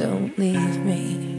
don't leave me.